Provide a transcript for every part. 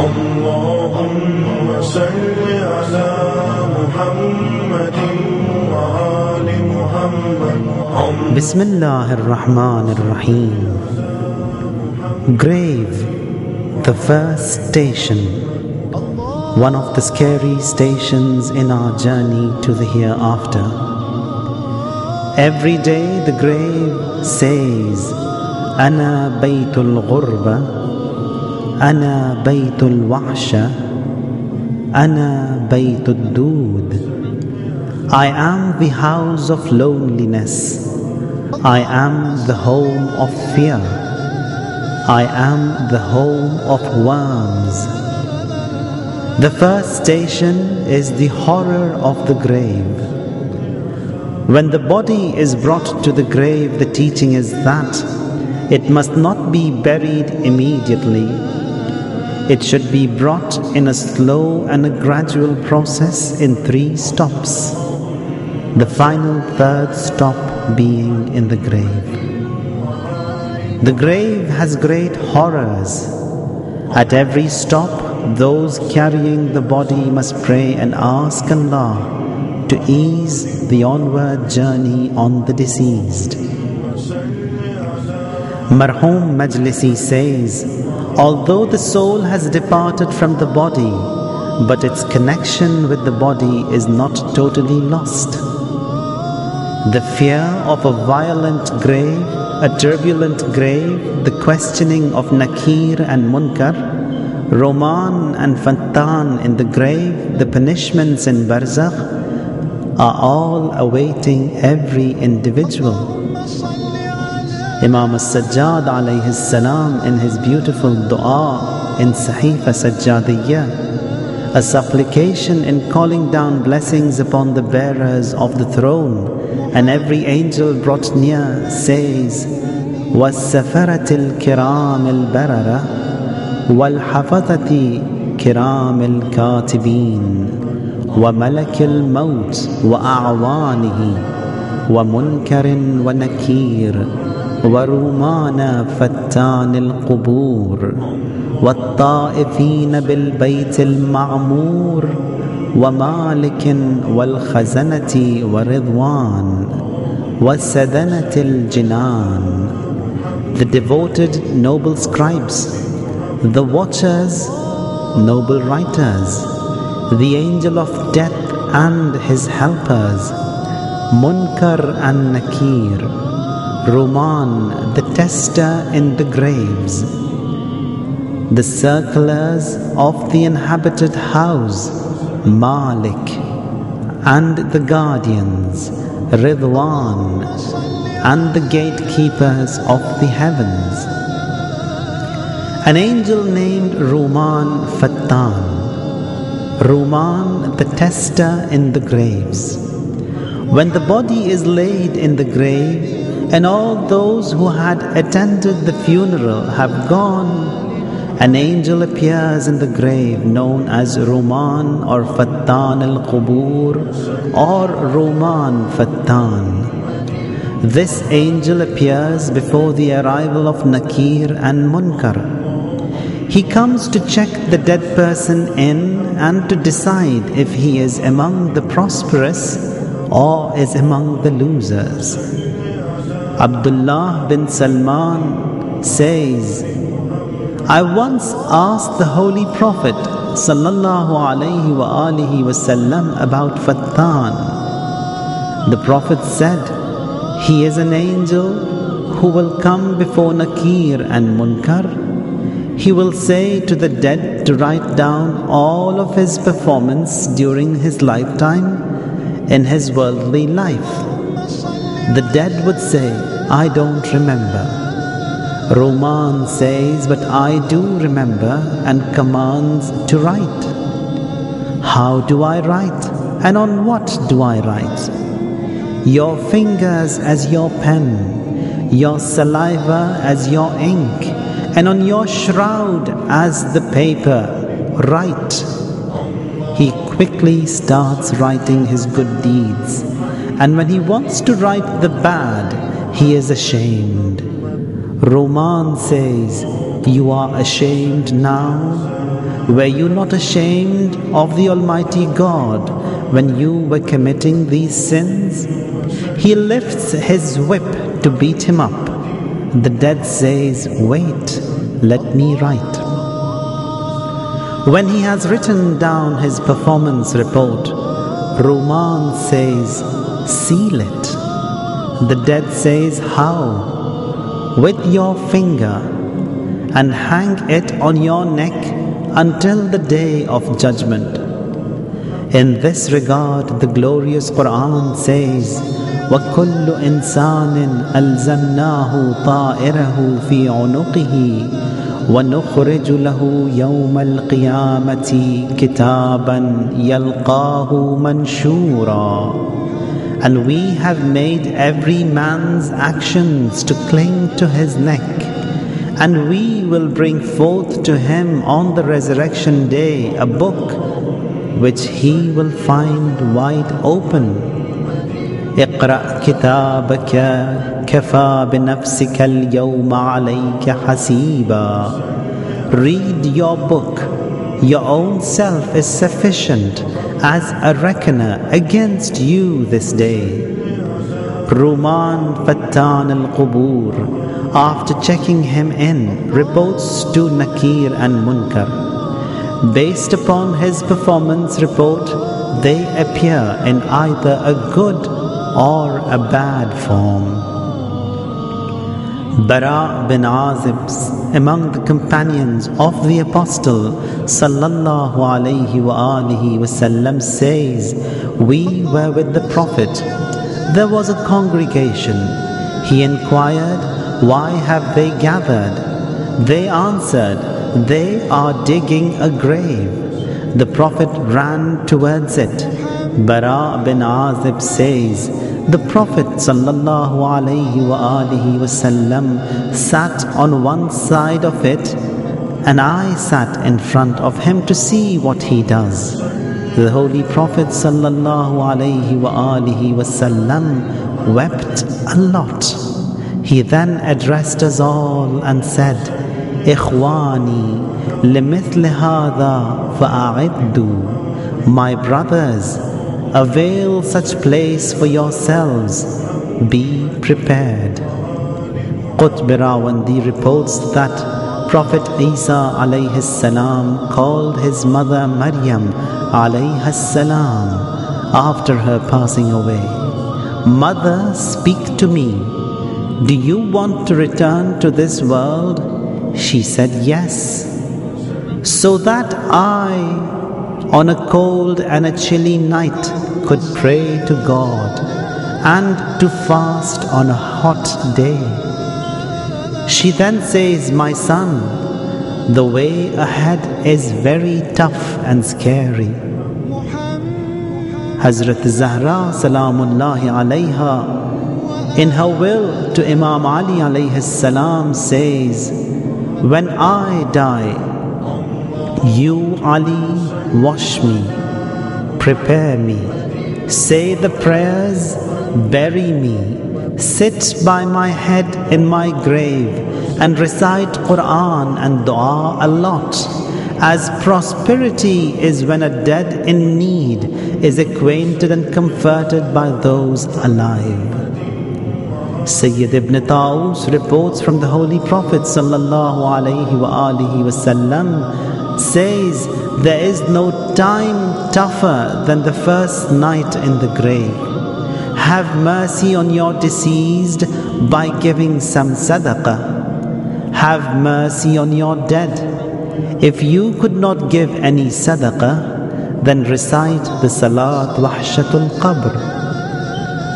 اللهم صل على محمد وآل محمد Bismillah ar-Rahman ar-Rahim. Grave, the first station. One of the scary stations in our journey to the hereafter. Every day the grave says, Ana baytul ghurba, Ana baytul wahsha, Ana baytul dood. I am the house of loneliness. I am the home of fear. I am the home of worms. The first station is the horror of the grave. When the body is brought to the grave, the teaching is that it must not be buried immediately. It should be brought in a slow and a gradual process in three stops the final third stop being in the grave. The grave has great horrors. At every stop, those carrying the body must pray and ask Allah to ease the onward journey on the deceased. Marhum Majlisi says, although the soul has departed from the body, but its connection with the body is not totally lost. The fear of a violent grave, a turbulent grave, the questioning of Nakir and Munkar, Ruman and Fattan in the grave, the punishments in Barzakh are all awaiting every individual. Imam as-Sajjad alayhi salam in his beautiful dua in Sahifa Sajjadiyya, a supplication in calling down blessings upon the bearers of the throne, and every angel brought near says, وَالسَّفَرَةِ الْكِرَامِ الْبَرَرَةِ وَالْحَفَظَةِ كِرَامِ الْكَاتِبِينَ وَمَلَكِ الْمَوْتِ وَأَعْوَانِهِ وَمُنكَرٍ وَنَكِيرٍ ورومان فتان القبور والطائفين بالبيت المعمور ومالك والخزنة ورضوان وسدنة الجنان The devoted noble scribes, the watchers, noble writers, the angel of death and his helpers, Munkar and Nakir, Ruman, the tester in the graves, the circlers of the inhabited house, Malik, and the guardians, Ridwan, and the gatekeepers of the heavens. An angel named Ruman Fattan, Ruman, the tester in the graves. When the body is laid in the grave, and all those who had attended the funeral have gone, an angel appears in the grave known as Ruman or Fattan al Qubur or Ruman Fattan. This angel appears before the arrival of Nakir and Munkar. He comes to check the dead person in and to decide if he is among the prosperous or is among the losers. Abdullah bin Salman says, I once asked the Holy Prophet sallallahu alaihi wasallam about Fattan. The Prophet said, He is an angel who will come before Nakir and Munkar. He will say to the dead to write down all of his performance during his lifetime in his worldly life. The dead would say, I don't remember. Ruman says, But I do remember and commands to write. How do I write? And on what do I write? Your fingers as your pen, your saliva as your ink, and on your shroud as the paper, write. He quickly starts writing his good deeds, and when he wants to write the bad, he is ashamed. Ruman says, You are ashamed now? Were you not ashamed of the Almighty God when you were committing these sins? He lifts his whip to beat him up. The dead says, Wait, let me write. When he has written down his performance report, Ruman says, Seal it. The dead says, How? With your finger, and hang it on your neck until the day of judgment. In this regard, the glorious Quran says, وكل إنسان ألزمناه طائره في عنقه ونخرج له يوم القيامة كتابا يلقاه منشورا And we have made every man's actions to cling to his neck and we will bring forth to him on the resurrection day a book which he will find wide open اقرأ كتابك كفى بنفسك اليوم عليك حسيبا Read your book. your own self is sufficient as a reckoner against you this day. Ruman Fattan al Qubur, after checking him in, reports to Nakir and Munkar. Based upon his performance report, they appear in either a good or a bad form. Bara bin Azib, among the companions of the Apostle sallallahu alaihi wasallam, says, We were with the Prophet. There was a congregation. He inquired, Why have they gathered? They answered, They are digging a grave. The Prophet ran towards it. Bara bin Azib says, the Prophet ﷺ sat on one side of it and I sat in front of him to see what he does. The Holy Prophet ﷺ wept a lot. He then addressed us all and said, إخواني لمثل هذا فأعدوا My brothers, Avail such place for yourselves. Be prepared. Qutb Rawandi reports that Prophet Isa alayhi salam called his mother Maryam alayhi salam after her passing away. Mother, speak to me. Do you want to return to this world? She said yes. So that I on a cold and a chilly night could pray to God and to fast on a hot day. She then says, My son, the way ahead is very tough and scary. Hazrat Zahra Salamullahi alayha in her will to Imam Ali alayhi salam says, When I die, you, Ali, wash me, prepare me, say the prayers, bury me, sit by my head in my grave, and recite Quran and Dua a lot. As prosperity is when a dead in need is acquainted and comforted by those alive. Sayyid ibn Taus reports from the Holy Prophet sallallahu alaihi wasallam says there is no time tougher than the first night in the grave. Have mercy on your deceased by giving some sadaqah. Have mercy on your dead. If you could not give any sadaqah, then recite the Salat Wahshatul Qabr.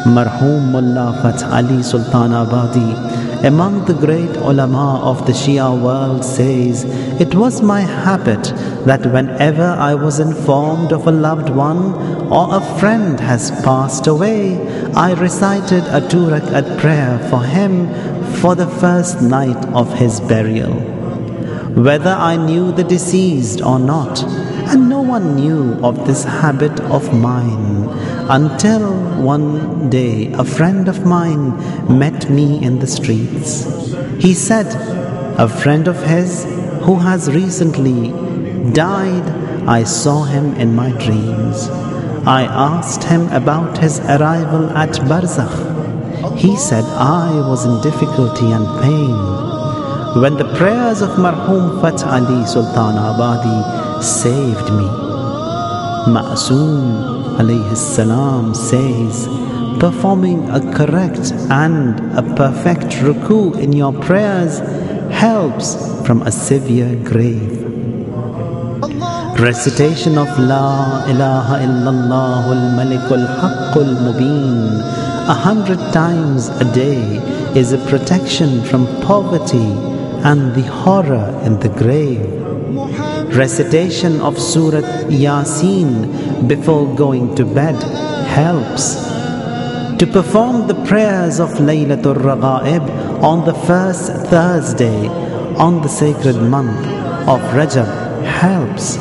Marhum Mullah Fath Ali Sultan Abadi among the great ulama of the Shia world says, It was my habit that whenever I was informed of a loved one or a friend has passed away, I recited a two rakat prayer for him for the first night of his burial. Whether I knew the deceased or not, and no one knew of this habit of mine until one day a friend of mine met me in the streets. He said, A friend of his who has recently died, I saw him in my dreams. I asked him about his arrival at Barzakh. He said I was in difficulty and pain. When the prayers of Marhum Fath Ali Sultan Abadi saved me, Ma'soom salam says, performing a correct and a perfect ruku in your prayers helps from a severe grave. Recitation of La ilaha illallah al malik al haqq al mubin a hundred times a day is a protection from poverty and the horror in the grave. Recitation of Surat Yasin before going to bed helps. To perform the prayers of Laylatul Raga'ib on the first Thursday on the sacred month of Rajab helps.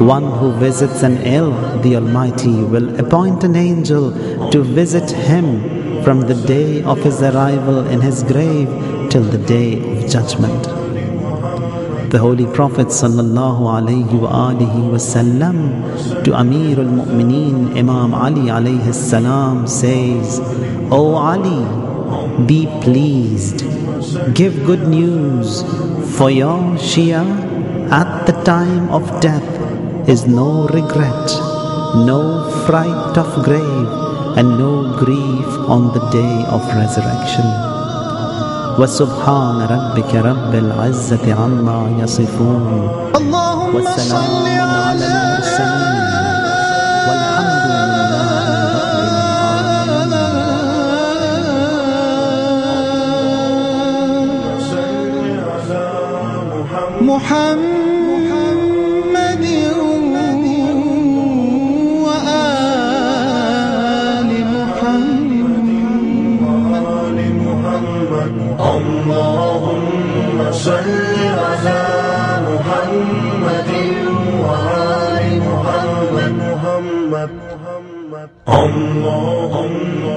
One who visits an ill, the Almighty will appoint an angel to visit him from the day of his arrival in his grave till the day of judgment. The Holy Prophet wasallam to Amir al-Mu'mineen Imam Ali alayhi salam says, O Ali, be pleased, give good news, for your Shia at the time of death is no regret, no fright of grave, and no grief on the day of resurrection. وسبحان ربك رب العزة عما يصفون. اللهم صل على المرسلين والحمد لله رب العالمين محمد. صل على محمد وآل محمد محمد اللهم